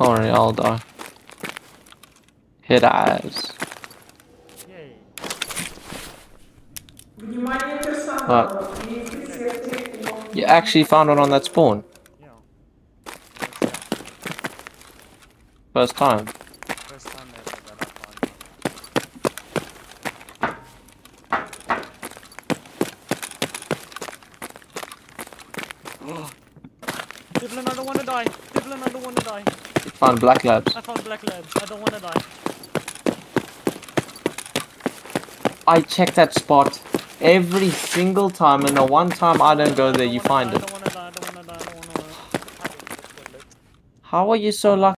Alright, I'll die. Hit eyes. You actually found one on that spawn? First time. Oh. I found. Don't want to die. I don't want to die. You found black labs. I found black labs. I don't want to die. I check that spot every single time, and the one time I don't go there, you find it. don't want to die. I don't want to die. I don't want to die. How are you so lucky?